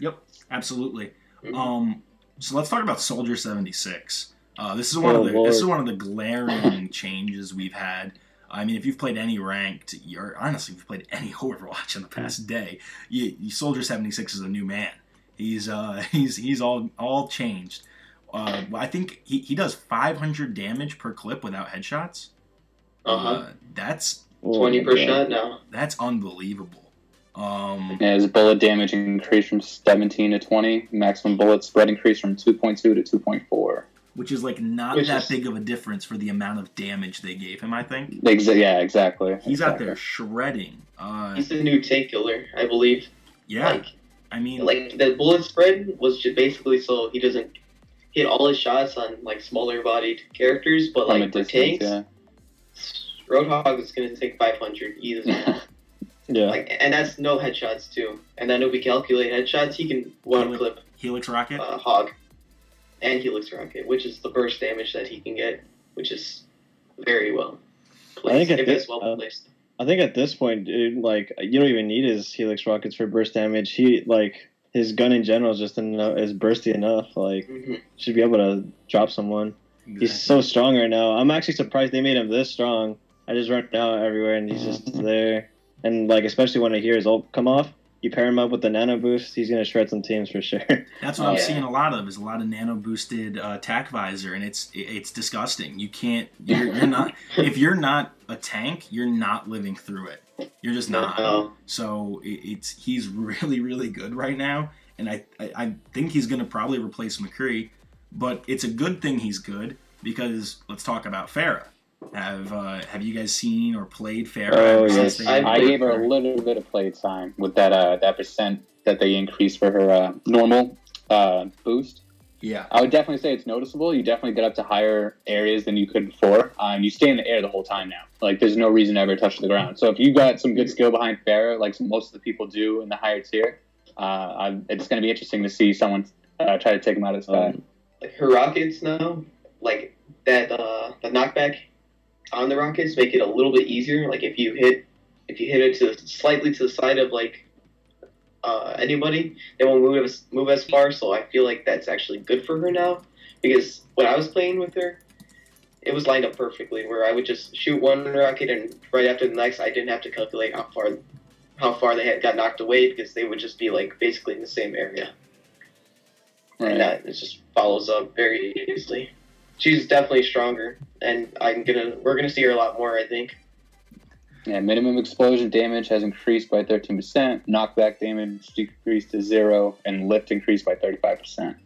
A: Yep, absolutely.
D: Mhm.
A: Um, so let's talk about Soldier seventy six. Uh, this is one
C: Oh,
A: of the
C: Lord.
A: this is one of the glaring changes we've had. I mean, if you've played any ranked, or honestly, if you've played any Overwatch in the past day, you, you Soldier seventy six is a new man. He's uh he's he's all all changed. Uh, I think he, he does five hundred damage per clip without headshots.
D: uh-huh.
A: Uh, that's
C: Oh,
D: Twenty
C: my
D: per
C: God.
D: shot now.
A: that's unbelievable. Um,
B: Yeah, his bullet damage increased from 17 to 20. Maximum bullet spread increased from 2.2 to 2.4.
A: which is like not
D: Which
A: that
D: is-
A: big of a difference for the amount of damage they gave him. I think
B: Exa- yeah, exactly.
A: he's out there shredding. Uh,
D: He's the new tank killer, I believe.
A: yeah,
D: Like
A: I mean,
D: like the bullet spread was just basically so he doesn't hit all his shots on like smaller bodied characters, but
B: From a
D: like for
B: distance,
D: tanks, Roadhog is gonna take 500 easily.
B: yeah.
C: Yeah.
D: Like, and that's no headshots too. And then if we calculate headshots, he can one
A: Really?
D: clip
A: Helix Rocket.
D: uh, Hog and Helix Rocket, which is the burst damage that he can get, which is very well
C: I think
D: placed.
C: at
D: If
C: this-
D: it's well
C: uh. I think at this point, dude, like you don't even need his helix rockets for burst damage. He like his gun in general is just enough, is bursty enough. Like
D: hmm
C: should be able to drop someone. He's so strong right now. I'm actually surprised they made him this strong. I just run out everywhere and he's just there. And like especially when I hear his ult come off, you pair him up with the nano boost, he's gonna shred some teams for sure.
A: That's what I'm
D: Yeah.
A: seeing a lot of is a lot of nano boosted uh, attack visor, and it's it's disgusting. You can't you're, you're not if you're not a tank, you're not living through it. You're just not.
D: No.
A: So it, it's he's really really good right now, and I I, I think he's gonna probably replace McCree, but it's a good thing he's good because let's talk about Pharah. Have uh, have you guys seen or played Pharah?
C: Oh,
A: since
C: yes.
A: they-
D: I've
B: I gave her
D: her.
B: a little bit of play time with that uh, that percent that they increased for her uh, normal uh, boost.
A: yeah.
B: I would definitely say it's noticeable. You definitely get up to higher areas than you could before. Uh, and you stay in the air the whole time now. Like there's no reason to ever touch the ground. So if you got some good skill behind Pharah, like most of the people do in the higher tier, uh, it's going to be interesting to see someone uh, try to take him out of the sky.
C: Um,
D: like her rockets now, like that uh the knockback on the rockets make it a little bit easier. Like if you hit if you hit it to slightly to the side of like uh anybody, they won't move as move as far. So I feel like that's actually good for her now because when I was playing with her, it was lined up perfectly where I would just shoot one rocket and right after the next I didn't have to calculate how far how far they had got knocked away because they would just be like basically in the same area
B: Right.
D: and that it just follows up very easily. She's definitely stronger, and I'm gonna we're gonna see her a lot more. I think.
B: Yeah, minimum explosion damage has increased by 13%, knockback damage decreased to zero, and lift increased by 35%.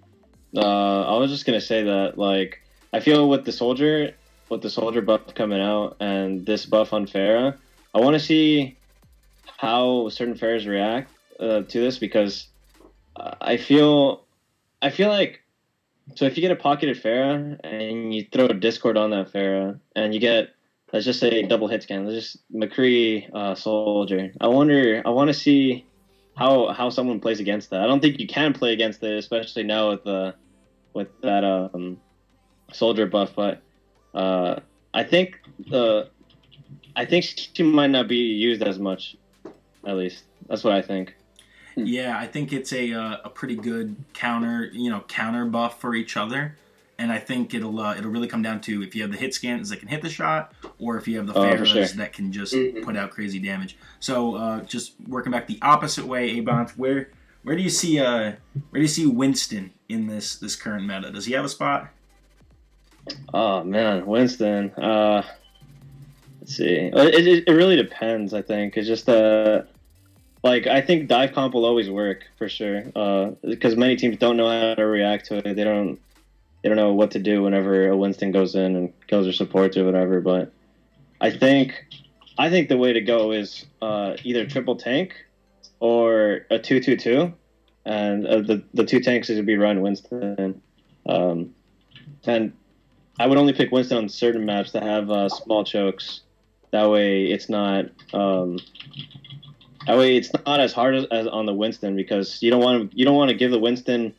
C: Uh, I was just gonna say that like I feel with the soldier, with the soldier buff coming out and this buff on Pharah, I want to see how certain Pharahs react uh, to this because uh, I feel I feel like so if you get a pocketed Pharah and you throw a Discord on that Pharah and you get let's just say double hit scan, let's just McCree uh, soldier. I wonder I want to see how how someone plays against that. I don't think you can play against it, especially now with the with that um soldier buff. But uh, I think the I think she might not be used as much. At least that's what I think.
A: Yeah, I think it's a uh, a pretty good counter, you know, counter buff for each other. and I think it'll uh, it'll really come down to if you have the hit scans that can hit the shot, or if you have the
C: Oh, sure.
A: that can just
D: Mhm.
A: put out crazy damage. So uh, just working back the opposite way, Abonce, where where do you see uh where do you see Winston in this this current meta? Does he have a spot?
C: Oh man, Winston. Uh, let's see. It, it, it really depends. I think it's just uh, like I think dive comp will always work for sure. Uh, because many teams don't know how to react to it. They don't. They don't know what to do whenever a Winston goes in and kills their supports or whatever. But I think, I think the way to go is uh, either triple tank or a two two two, and uh, the the two tanks is to be run Winston. Um, and I would only pick Winston on certain maps that have uh, small chokes. That way, it's not. Um, that way, it's not as hard as, as on the Winston because you don't want to. You don't want to give the Winston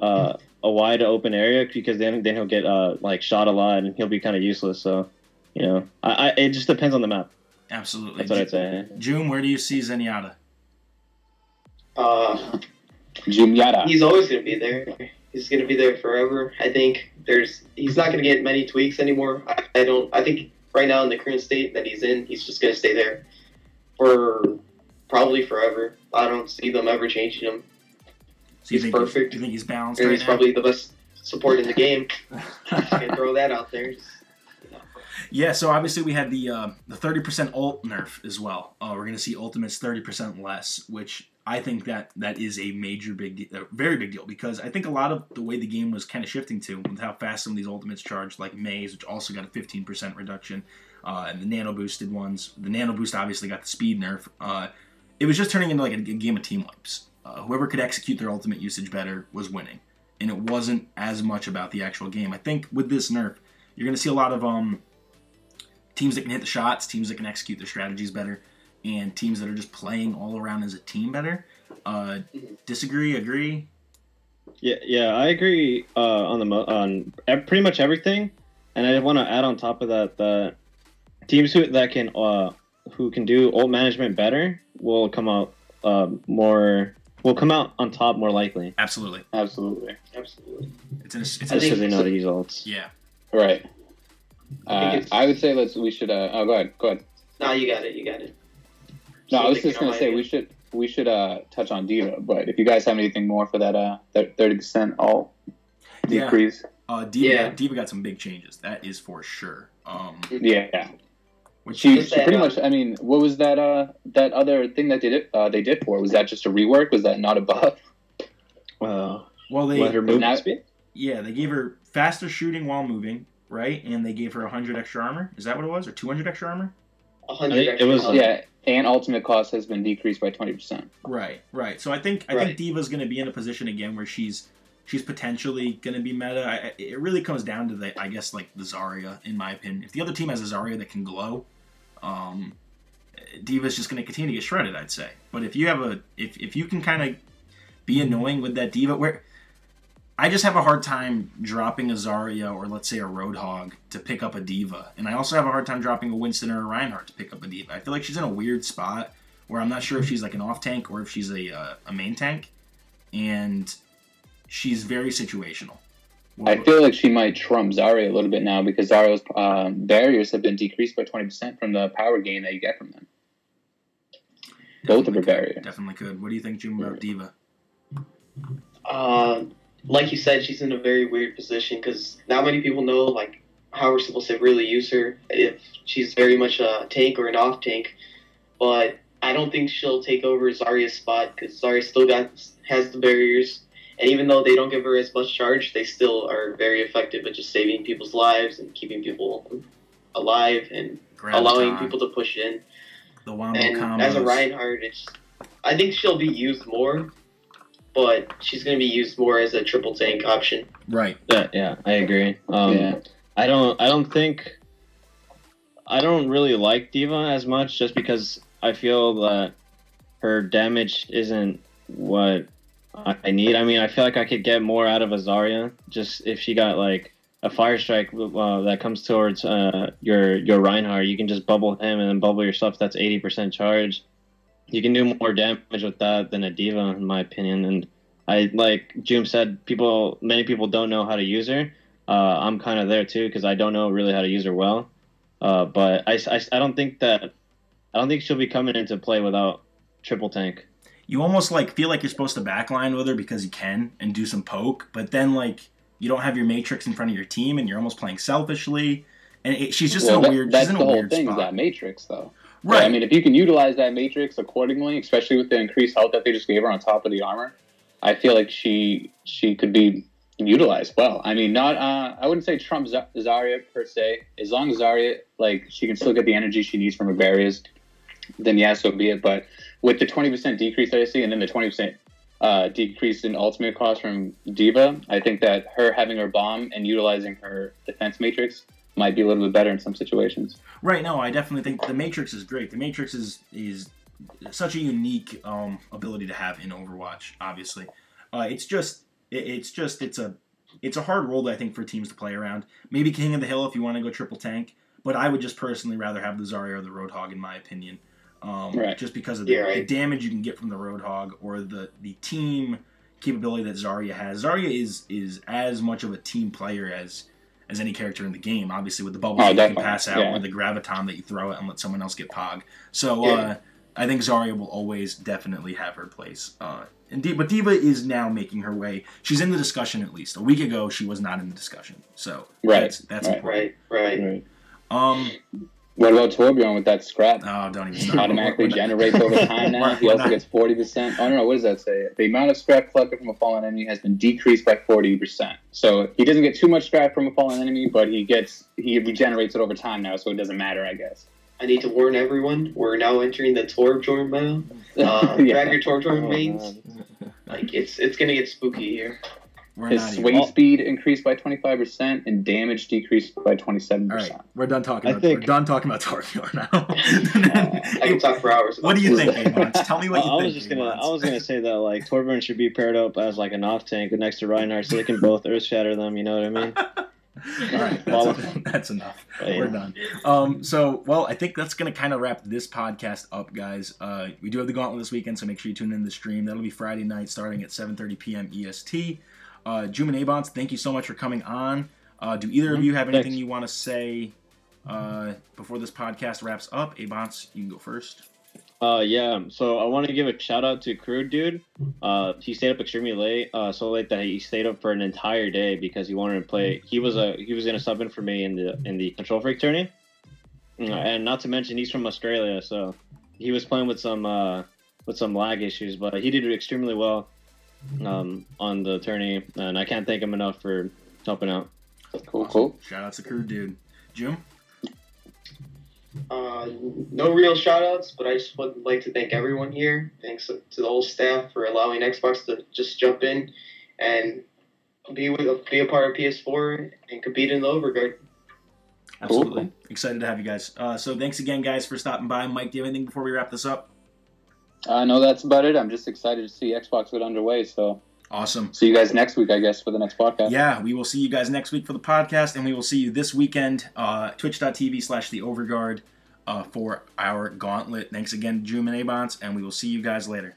C: uh, a wide open area because then then he'll get uh, like shot a lot and he'll be kind of useless. So, you know, I, I it just depends on the map.
A: Absolutely.
C: That's what I'd say.
A: June, where do you see Zenyatta?
D: Uh,
B: Jumyata.
D: he's always going to be there. He's going to be there forever. I think there's he's not going to get many tweaks anymore. I, I don't. I think right now in the current state that he's in, he's just going to stay there for probably forever. I don't see them ever changing him.
A: So
D: He's perfect.
A: you think he's balanced
D: And
A: right
D: he's
A: now?
D: probably the best support in the game. Just gonna throw that out there. Just, you know.
A: Yeah, so obviously we had the uh, the thirty percent ult nerf as well. Uh, we're gonna see ultimates thirty percent less, which I think that that is a major big, uh, very big deal because I think a lot of the way the game was kind of shifting to with how fast some of these ultimates charged, like Mei's, which also got a fifteen percent reduction, uh, and the nano boosted ones. The nano boost obviously got the speed nerf. Uh, it was just turning into like a, a game of team wipes. Uh, whoever could execute their ultimate usage better was winning, and it wasn't as much about the actual game. I think with this nerf, you're gonna see a lot of um teams that can hit the shots, teams that can execute their strategies better, and teams that are just playing all around as a team better. Uh, disagree? Agree?
C: Yeah, yeah, I agree uh, on the mo- on pretty much everything, and I want to add on top of that that teams who that can uh, who can do ult management better will come out uh, more will come out on top more likely.
A: Absolutely.
B: Absolutely.
D: Absolutely.
A: It's an, it's
C: Just
A: an,
D: I think-
C: because they know how to use ults.
A: yeah.
B: Right.
D: I
B: Uh,
D: think it's-
B: I would say let's. We should. Uh, oh, go ahead. Go ahead.
D: No, you got it. You got it.
B: No, I was just gonna say
D: my
B: we should we should uh touch on D.Va, but if you guys have anything more for that uh thirty percent all
A: Yeah.
B: decrease,
A: Uh, D.Va,
D: Yeah.
A: D.Va got some big changes. That is for sure. Um,
B: yeah.
A: Which
B: She, she pretty
D: uh,
B: much. I mean, what was that uh that other thing that did it uh they did for? Was that just a rework? Was that not a buff?
C: Uh,
A: well, they
C: what her movement
B: now-
C: speed?
A: yeah they gave her faster shooting while moving, right? And they gave her 100 extra armor. Is that what it was, or 200 extra armor?
D: A
C: I
D: hundred
C: think it was,
D: health.
B: Yeah, and ultimate cost has been decreased by twenty percent.
A: Right, right. So I think I
D: Right.
A: think D.Va's going to be in a position again where she's she's potentially going to be meta. I, I- it really comes down to the I guess like the Zarya in my opinion. If the other team has a Zarya that can glow, um, D.Va's just going to continue to get shredded. I'd say. But if you have a if if you can kind of be annoying with that D.Va, where I just have a hard time dropping a Zarya or let's say a Roadhog to pick up a Diva, and I also have a hard time dropping a Winston or a Reinhardt to pick up a Diva. I feel like she's in a weird spot where I'm not sure if she's like an off tank or if she's a uh, a main tank, and she's very situational.
B: I feel like she might trump Zarya a little bit now because Zarya's um, barriers have been decreased by twenty percent from the power gain that you get from them. both of her
A: Definitely could.
B: barriers.
A: Definitely could. What do you think, Jim, about D.Va?
D: Uh, like you said, she's in a very weird position because not many people know like how we're supposed to really use her if she's very much a tank or an off tank. But I don't think she'll take over Zarya's spot because Zarya still got has the barriers, and even though they don't give her as much charge, they still are very effective at just saving people's lives and keeping people alive and allowing
A: Graviton,
D: people to push in.
A: the wombo
D: And
A: combos.
D: as a Reinhardt, it's I think she'll be used more, but she's going to be used more as a triple tank option.
A: Right.
C: Yeah, yeah, I agree. Um,
B: yeah.
C: I don't. I don't think. I don't really like D.Va as much, just because I feel that her damage isn't what I need. I mean, I feel like I could get more out of a Zarya just if she got like a fire strike uh, that comes towards uh, your your Reinhardt. You can just bubble him and then bubble yourself. That's eighty percent charge. You can do more damage with that than a D.Va, in my opinion. And I like Jim said, people many people don't know how to use her. uh, I'm kind of there too because I don't know really how to use her well. Uh, but I, I, I don't think that I don't think she'll be coming into play without triple tank.
A: You almost like feel like you're supposed to backline with her because you can and do some poke, but then like you don't have your matrix in front of your team and you're almost playing selfishly. And it, she's just
B: Well,
A: in a
B: that-
A: weird.
B: That's
A: she's in
B: the
A: a
B: whole thing. Is that matrix though?
A: right.
B: I mean, if you can utilize that matrix accordingly, especially with the increased health that they just gave her on top of the armor, I feel like she she could be utilized well. I mean, not uh, I wouldn't say Trump Z- Zarya per se. As long as Zarya like she can still get the energy she needs from her barriers, then yeah, so be it. But with the twenty percent decrease that I see, and then the twenty percent uh, decrease in ultimate cost from D.Va, I think that her having her bomb and utilizing her defense matrix might be a little bit better in some situations.
A: Right. No, I definitely think the Matrix is great. The Matrix is is such a unique um, ability to have in Overwatch. Obviously, uh, it's just it, it's just it's a it's a hard role I think for teams to play around. Maybe King of the Hill if you want to go triple tank, but I would just personally rather have the Zarya or the Roadhog in my opinion. Um,
B: Right.
A: Just because of the,
D: Yeah, right.
A: the damage you can get from the Roadhog or the the team capability that Zarya has. Zarya is is as much of a team player as as any character in the game. Obviously, with the bubbles
B: Oh,
A: you can pass out
B: yeah.
A: or the graviton that you throw it and let someone else get pog. So
D: Yeah.
A: uh, I think Zarya will always definitely have her place. Uh, and D- but D.Va is now making her way. She's in the discussion at least. A week ago, she was not in the discussion. So
B: Right,
A: that's, that's
B: right.
A: important.
D: Right, right.
C: Right.
A: Um,
B: What about Torbjorn with that scrap?
A: oh, don't even start.
B: automatically
A: not-
B: generates over time now. He also
A: not-
B: gets 40%. Oh, no, no, what does that say? The amount of scrap collected from a fallen enemy has been decreased by 40%. So he doesn't get too much scrap from a fallen enemy, but he gets he regenerates it over time now, so it doesn't matter, I guess.
D: I need to warn everyone. We're now entering the Torbjorn mode. Uh,
B: Yeah.
D: Grab your Torbjorn
C: Oh,
D: mains. Like it's it's gonna get spooky here.
A: We're
B: His
A: not
B: swing
A: even.
B: speed increased by 25% and damage decreased by 27%.
A: All right, we're done talking.
C: I
A: About,
C: think-
A: we're done talking about Torbjorn now.
D: I can talk for hours.
A: what
D: about
A: do you
D: this.
A: think, Abonce? Tell me what you
C: I, I was just gonna
A: Abonce.
C: I was gonna say that like Torbjorn should be paired up as like an off tank next to Reinhardt so they can both earth shatter them. You know what I mean?
A: All right,
C: Well-
A: that's, that's enough.
C: Right.
A: We're done. Um, so, well, I think that's going to kind of wrap this podcast up, guys. Uh, we do have the Gauntlet this weekend, so make sure you tune in to the stream. That'll be Friday night starting at 7.30 p.m. EST. Uh, Jum and Abonce, thank you so much for coming on. Uh, do either of you have anything
C: Thanks.
A: you want to say uh, before this podcast wraps up? Abonce, you can go first.
C: Uh, yeah. So I want to give a shout out to Crude Dude. Uh, he stayed up extremely late, uh, so late that he stayed up for an entire day because he wanted to play. He was a he was gonna sub in for me in the in the Kontrol Freek tourney, Uh, and not to mention he's from Australia, so he was playing with some uh with some lag issues, but he did extremely well um on the tourney, and I can't thank him enough for helping out.
B: Cool, cool.
A: Shout out to Crew Dude. Jim?
D: Uh, no real shout outs, but I just would like to thank everyone here. Thanks to the whole staff for allowing Xbox to just jump in and be with be a part of PS4 and compete in the Overguard.
A: Absolutely. Excited to have you guys. Uh, so, thanks again, guys, for stopping by. Mike, do you have anything before we wrap this up?
B: Uh, no, that's about it. I'm just excited to see Xbox get underway. So
A: Awesome.
B: see you guys next week, I guess, for the next podcast.
A: Yeah, we will see you guys next week for the podcast, and we will see you this weekend, uh, twitch.tv slash the overguard uh, for our gauntlet. Thanks again, Jum and Abonce, and we will see you guys later.